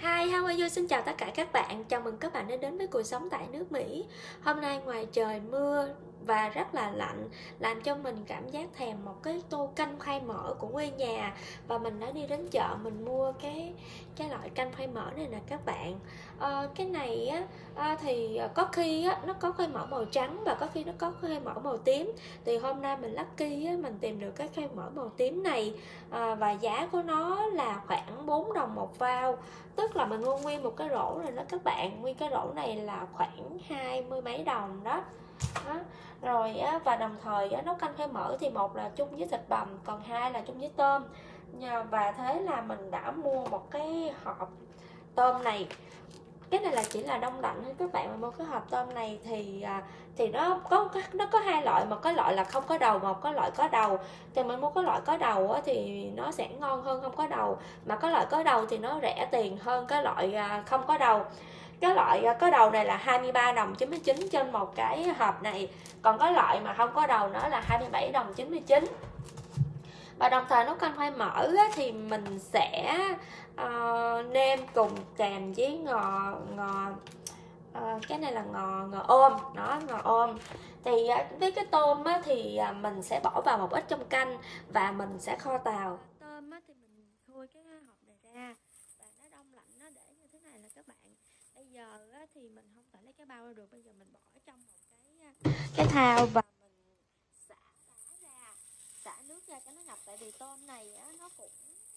Hi, how are you? Xin chào tất cả các bạn. Chào mừng các bạn đã đến với cuộc sống tại nước Mỹ. Hôm nay ngoài trời mưa và rất là lạnh làm cho mình cảm giác thèm một cái tô canh khoai mỡ của quê nhà và mình đã đi đến chợ mình mua cái cái loại canh khoai mỡ này nè các bạn à, cái này á à, thì có khi á nó có khoai mỡ màu trắng và có khi nó có khoai mỡ màu tím thì hôm nay mình lucky á mình tìm được cái khoai mỡ màu tím này à, và giá của nó là khoảng 4 đồng một vào tức là mình mua nguyên một cái rổ rồi đó các bạn. Nguyên cái rổ này là khoảng hai mươi mấy đồng đó. Đó. rồi á, và đồng thời á, nấu canh khoai mỡ thì một là chung với thịt bằm còn hai là chung với tôm. Và thế là mình đã mua một cái hộp tôm này cái này là chỉ là đông lạnh thôi. Các bạn mà mua cái hộp tôm này thì à, thì nó có nó có hai loại. Một cái loại là không có đầu một cái loại có đầu. Thì mình mua cái loại có đầu á, thì nó sẽ ngon hơn không có đầu. Mà cái loại có đầu thì nó rẻ tiền hơn cái loại à, không có đầu. Cái loại à, có đầu này là 23 đồng 99 trên một cái hộp này. Còn cái loại mà không có đầu nó là 27 đồng 99 và đồng thời nấu canh khoai mỡ á, thì mình sẽ uh, nêm cùng kèm với ngò ngò uh, cái này là ngò ngò ôm. Nó ngò ôm. Thì uh, với cái tôm á, thì uh, mình sẽ bỏ vào một ít trong canh và mình sẽ kho tàu. Tôm á, thì mình khui cái hộp này ra và nó đông lạnh nó để như thế này là các bạn. Bây giờ á, thì mình không thể lấy cái bao ra được bây giờ mình bỏ trong một cái cái thao và ra cho nó ngập tại vì tôm này á, nó cũng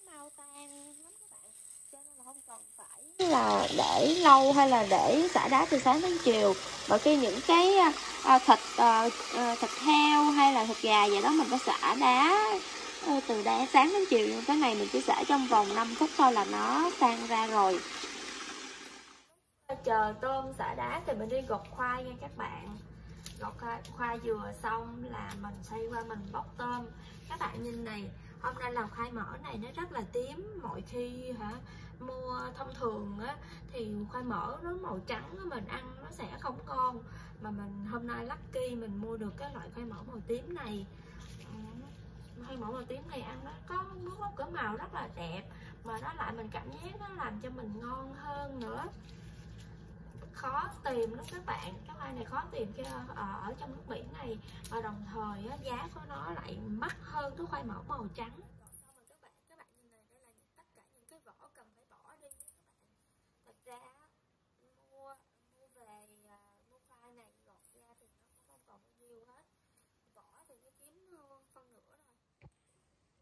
mau tan lắm các bạn. Cho nên là không cần phải là để lâu hay là để xả đá từ sáng đến chiều. Và khi những cái à, thịt à, à, thịt heo hay là thịt gà vậy đó mình phải xả đá à, từ đá sáng đến chiều nhưng cái này mình chỉ xả trong vòng 5 phút thôi là nó tan ra rồi. Chờ tôm xả đá thì mình đi gọt khoai nha các bạn gọt khoai dừa xong là mình xoay qua mình bóc tôm. Các bạn nhìn này hôm nay làm khoai mỡ này nó rất là tím. Mọi khi hả mua thông thường á thì khoai mỡ nó màu trắng á, mình ăn nó sẽ không ngon. Mà mình hôm nay lucky mình mua được cái loại khoai mỡ màu tím này. Ừ, khoai mỡ màu tím này ăn nó có nước bốc cỡ màu rất là đẹp. Mà nó lại mình cảm giác nó làm cho mình ngon hơn nữa khó tìm lắm các bạn. Cái hoa này khó tìm khi ở, ở trong nước biển này. Và đồng thời giá của nó lại mắc hơn cái khoai mẫu màu trắng các bạn các bạn nhìn này đây là tất cả những cái vỏ cần phải bỏ đi các bạn thật ra mua mua về à, mua khoai này gọt ra thì nó cũng không còn bao nhiêu hết vỏ thì nó chiếm phân nửa rồi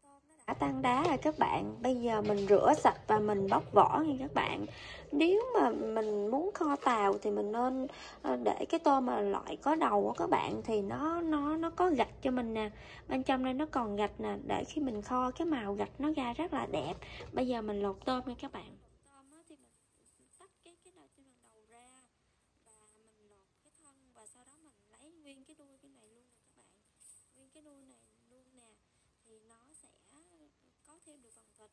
tôm nó đã tan đá rồi các bạn. Bây giờ mình rửa sạch và mình bóc vỏ nha các bạn. Nếu mà mình muốn kho tàu thì mình nên ờ, để cái tôm mà loại có đầu của các bạn, thì nó nó nó có gạch cho mình nè. Bên trong đây nó còn gạch nè, để khi mình kho cái màu gạch nó ra rất là đẹp. Bây giờ mình lột tôm nha các bạn. cái đuôi cái này luôn nè các bạn nguyên cái đuôi này luôn nè thì nó sẽ thêm được phần thịt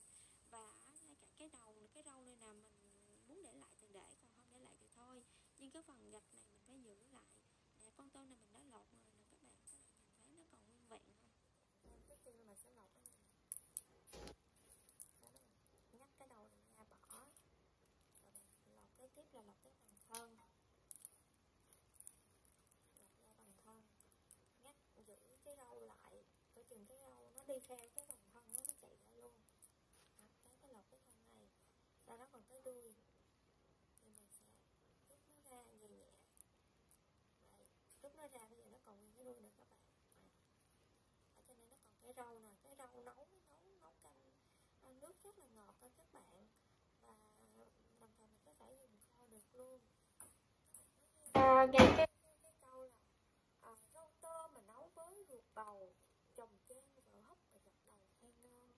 và ngay cả cái đầu, cái rau này là mình muốn để lại thì để, còn không để lại thì thôi. Nhưng cái phần gạch này mình phải giữ lại. Để con tôm này mình đã lột rồi nè, các bạn các bạn nhìn thấy nó còn nguyên vẹn không? Trước tiên mình sẽ lột cái này. Nhắc cái đầu này ra bỏ. Rồi lột cái tiếp là lột cái phần thân. Lột ra phần thân. Nhắc giữ cái rau lại, coi chừng cái rau nó đi theo cái phần thân nó nó chạy ra luôn đó, cái cái lột cái thân này sau đó còn cái đuôi. Nó ra bây giờ nó còn nguyên cái đuôi nữa các bạn. Ở trên đây nó còn cái rau nè cái rau nấu nấu nấu canh nước rất là ngọt đó các bạn. Và đồng thời mình có thể dùng kho được luôn. À, ngay cái cái câu là à, rau tôm mà nấu với ruột bầu trồng chan vợ hấp và gật đầu khen ngon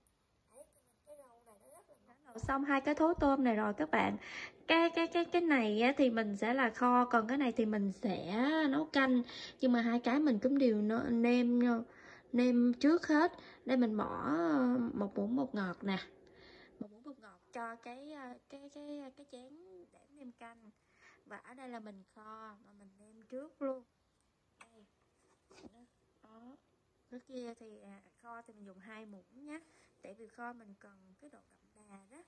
đấy cái rau này nó rất là ngọt xong hai cái thố tôm này rồi các bạn. Cái cái cái cái này thì mình sẽ là kho, còn cái này thì mình sẽ nấu canh. Nhưng mà hai cái mình cũng đều nêm nêm trước hết. Đây mình bỏ ờ, một muỗng bột ngọt nè. Một muỗng bột ngọt cho cái ờ, cái cái cái chén để nêm canh. Và ở đây là mình kho mà mình nêm trước luôn. Đây. Đó. Cái kia thì à, kho thì mình dùng hai muỗng nhé tại vì kho mình cần cái độ đậm đà đó.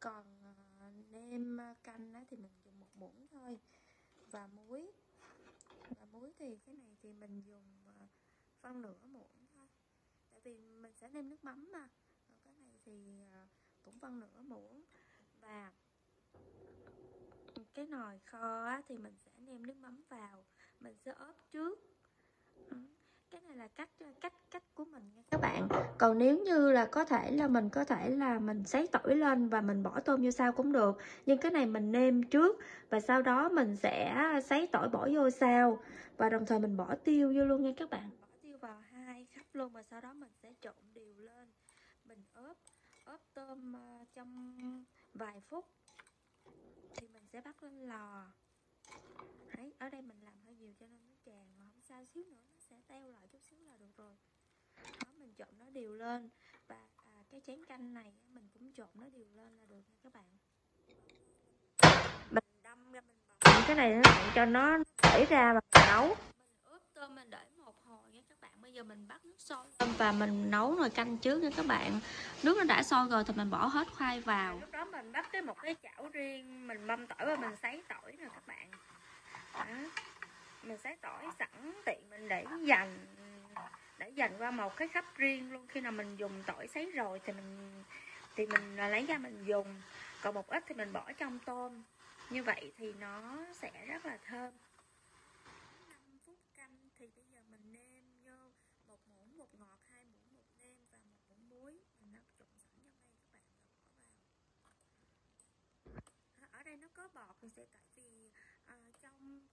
Còn ờ, nem nêm canh đó thì mình dùng một muỗng thôi. Và muối. Và muối thì cái này thì mình dùng ờ, phân nửa muỗng thôi. Tại vì mình sẽ nêm nước mắm mà. Còn cái này thì cũng phân nửa muỗng. Và cái nồi kho thì mình sẽ nêm nước mắm vào mình sẽ ốp trước cái này là cách cách cách của mình nha các bạn. Còn nếu như là có thể là mình có thể là mình sấy tỏi lên và mình bỏ tôm vô sau cũng được. Nhưng cái này mình nêm trước và sau đó mình sẽ sấy tỏi bỏ vô sao và đồng thời mình bỏ tiêu vô luôn nha các bạn. Bỏ tiêu vào hai khắp luôn và sau đó mình sẽ trộn đều lên. Mình ướp ướp tôm ờ, trong vài phút thì mình sẽ bắt lên lò. Đấy, ở đây mình làm hơi nhiều cho nên nó tràn mà không sao xíu nữa sẽ teo lại chút xíu là được rồi. Đó mình trộn nó đều lên. Và à, cái chén canh này mình cũng trộn nó đều lên là được nha các bạn. Mình đâm ra mình bọc. Cái này bạn cho nó chảy ra và mình nấu. Mình ướp tôm mình để một hồi nha các bạn. Bây giờ mình bắt nước sôi. Và mình nấu nồi canh trước nha các bạn. Nước nó đã sôi rồi thì mình bỏ hết khoai vào. Lúc đó mình bắt cái một cái chảo riêng mình mâm tỏi và mình sấy tỏi nè các bạn. Đó mình sấy tỏi sẵn tiện mình để dành để dành qua một cái khắp riêng luôn. Khi nào mình dùng tỏi sấy rồi thì mình thì mình lấy ra mình dùng. Còn một ít thì mình bỏ trong tôm. Như vậy thì nó sẽ rất là thơm. 5 phút canh thì bây giờ mình nêm vô một muỗng bột ngọt, hai muỗng bột nêm và một muỗng muối. Mình nấu trộn sẵn trong đây các bạn. Và bỏ vào. Ở đây nó có bọt thì sẽ tại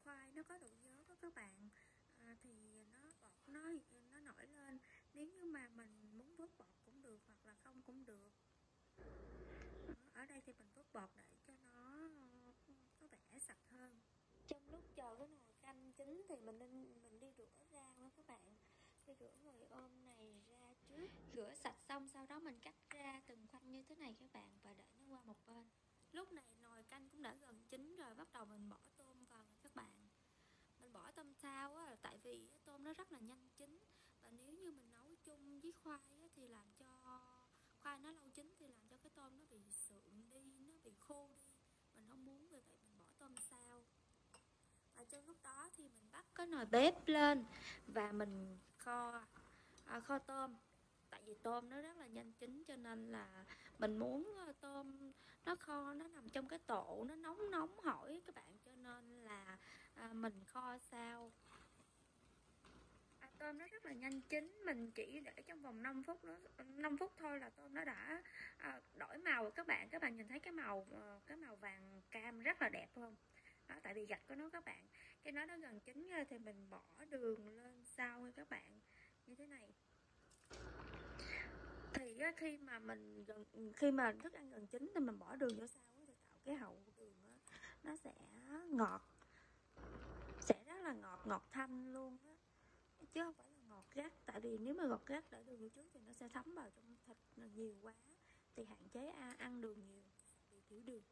khoai nó có độ nhớ đó các bạn. À, thì nó bọt nó nó nổi lên. Nếu như mà mình muốn vớt bọt cũng được hoặc là không cũng được. Ở đây thì mình vớt bọt để cho nó có vẻ sạch hơn. Trong lúc chờ cái nồi canh chín thì mình nên mình đi rửa rau đó các bạn. Đi rửa người ôm này ra trước. Rửa sạch xong sau đó mình cắt ra từng khoanh như thế này các bạn và để nó qua một bên. Lúc này nồi canh cũng đã gần chín rồi bắt đầu mình bỏ tôm bạn. Mình bỏ tôm sao á tại vì tôm nó rất là nhanh chín. Và nếu như mình nấu chung với khoai á, thì làm cho khoai nó lâu chín thì làm cho cái tôm nó bị sượng đi nó bị khô đi. Mình không muốn vì vậy mình bỏ tôm sao. Và trong lúc đó thì mình bắt cái nồi bếp lên và mình kho à, kho tôm. Tại vì tôm nó rất là nhanh chín cho nên là mình muốn ờ, tôm nó kho nó nằm trong cái tổ nó nóng nóng hỏi các bạn nên là à, mình kho sao? À, tôm nó rất là nhanh chín mình chỉ để trong vòng 5 phút nó 5 phút thôi là tôm nó đã à, đổi màu. Các bạn các bạn nhìn thấy cái màu ờ, cái màu vàng cam rất là đẹp không? Đó, tại vì gạch của nó các bạn. Cái nó nó gần chín rồi thì mình bỏ đường lên sau nha các bạn. Như thế này. Thì khi mà mình gần khi mà thức ăn gần chín thì mình bỏ đường vô sau thì tạo cái hậu nó sẽ ngọt. Sẽ rất là ngọt ngọt thanh luôn á. Chứ không phải là ngọt gắt tại vì nếu mà ngọt gắt để đường trước thì nó sẽ thấm vào trong thịt nhiều quá thì hạn chế ăn đường nhiều bị thiếu đường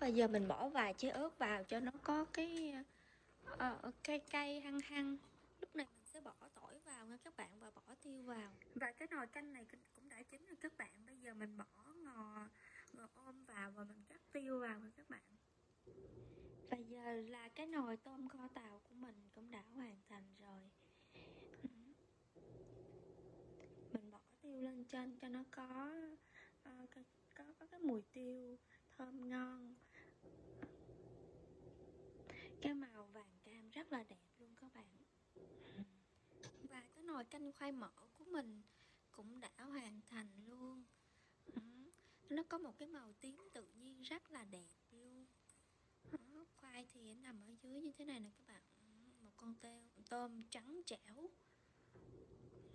và giờ mình bỏ vài trái ớt vào cho nó có cái uh, cây cây hăng hăng. Lúc này mình sẽ bỏ tỏi vào nha các bạn và bỏ tiêu vào. Và cái nồi canh này cũng đã chín rồi các bạn. Bây giờ mình bỏ ngò ngò ôm vào và mình cắt tiêu vào nha các bạn và giờ là cái nồi tôm kho tàu của mình cũng đã hoàn thành rồi. Ừ. Mình bỏ tiêu lên trên cho nó có ờ, có, có có cái mùi tiêu thơm ngon. Cái màu vàng cam rất là đẹp luôn các bạn. Ừ. Và cái nồi canh khoai mỡ của mình cũng đã hoàn thành luôn. Ừ. Nó có một cái màu tím tự nhiên rất là đẹp khoai thì nằm ở dưới như thế này nè các bạn. Một con tôm trắng chảo.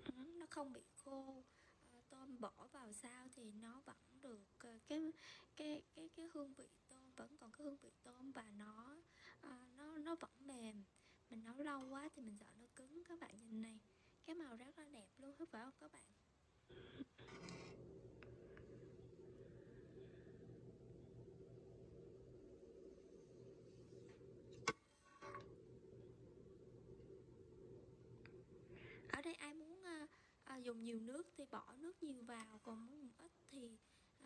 Ừ, nó không bị khô. Ờ, tôm bỏ vào sao thì nó vẫn được ờ, cái cái cái cái hương vị tôm, vẫn còn cái hương vị tôm và nó ờ, nó nó vẫn mềm. Mình nấu lâu quá thì mình sợ nó cứng. Các bạn nhìn này, cái màu rất là đẹp luôn phải không các bạn. Ai muốn à, à, dùng nhiều nước thì bỏ nước nhiều vào còn muốn ít thì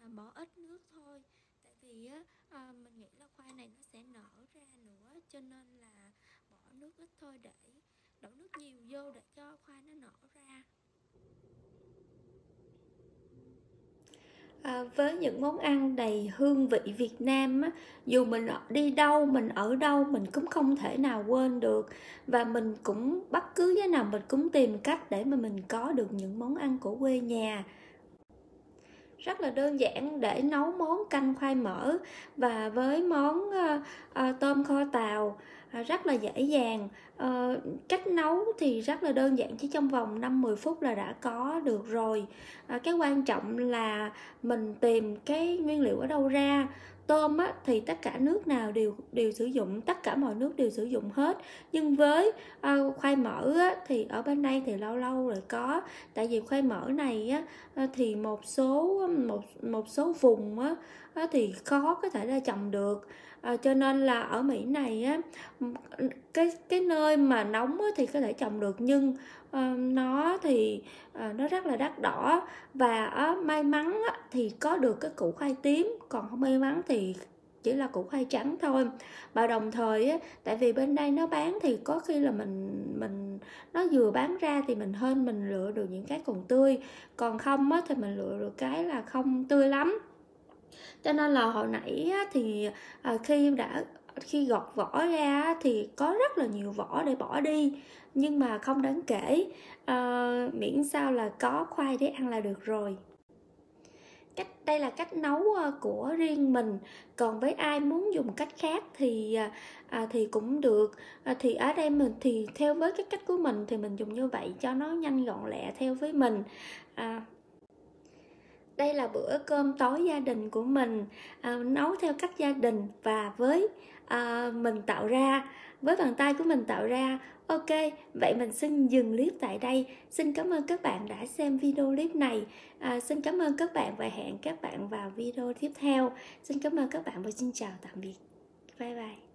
à, bỏ ít nước thôi. Tại vì á à, mình nghĩ là khoai này nó sẽ nở ra nữa cho nên là bỏ nước ít thôi để đổ nước nhiều vô để cho khoai nó nở ra. À, với những món ăn đầy hương vị Việt Nam á, dù mình đi đâu mình ở đâu mình cũng không thể nào quên được. Và mình cũng bất cứ thế nào mình cũng tìm cách để mà mình có được những món ăn của quê nhà rất là đơn giản để nấu món canh khoai mỡ và với món uh, uh, tôm kho tàu uh, rất là dễ dàng. Uh, cách nấu thì rất là đơn giản chỉ trong vòng 5-10 phút là đã có được rồi. Uh, cái quan trọng là mình tìm cái nguyên liệu ở đâu ra tôm á, thì tất cả nước nào đều đều sử dụng tất cả mọi nước đều sử dụng hết. Nhưng với uh, khoai mỡ á, thì ở bên đây thì lâu lâu rồi có. Tại vì khoai mỡ này á, ờ, thì một số một một số vùng á, á, thì khó có thể là trồng được. À, cho nên là ở Mỹ này á cái cái nơi mà nóng á, thì có thể trồng được. Nhưng nó thì ờ, nó rất là đắt đỏ và may mắn thì có được cái củ khoai tím còn không may mắn thì chỉ là củ khoai trắng thôi. Và đồng thời á, tại vì bên đây nó bán thì có khi là mình mình nó vừa bán ra thì mình hên mình lựa được những cái còn tươi còn không thì mình lựa được cái là không tươi lắm. Cho nên là hồi nãy thì ờ, khi đã khi gọt vỏ ra thì có rất là nhiều vỏ để bỏ đi. Nhưng mà không đáng kể uh, miễn sao là có khoai để ăn là được rồi. Cách đây là cách nấu ờ, của riêng mình. Còn với ai muốn dùng cách khác thì ờ, à, thì cũng được. À, thì ở đây mình thì theo với cái cách của mình thì mình dùng như vậy cho nó nhanh gọn lẹ theo với mình. À, đây là bữa cơm tối gia đình của mình à, nấu theo cách gia đình và với à, mình tạo ra với bàn tay của mình tạo ra. Ok vậy mình xin dừng clip tại đây. Xin cảm ơn các bạn đã xem video clip này. À, xin cảm ơn các bạn và hẹn các bạn vào video tiếp theo. Xin cảm ơn các bạn và xin chào tạm biệt. Bye bye.